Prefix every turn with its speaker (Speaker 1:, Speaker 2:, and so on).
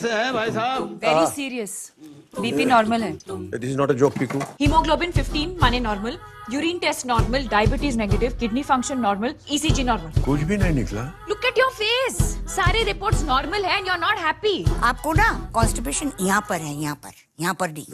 Speaker 1: कैसे हैं भाई साहब?
Speaker 2: वेरी सीरियस बीपी नॉर्मल है.
Speaker 3: This is not a joke Piku
Speaker 2: haemoglobin 15 माने normal urine test normal diabetes negative kidney function normal ECG normal
Speaker 3: कुछ भी नहीं निकला।
Speaker 2: लुक एट योर फेस सारे रिपोर्ट्स नॉर्मल है and you are not happy
Speaker 4: आपको ना कॉन्स्टिपेशन यहाँ पर है यहाँ पर यहाँ पर डी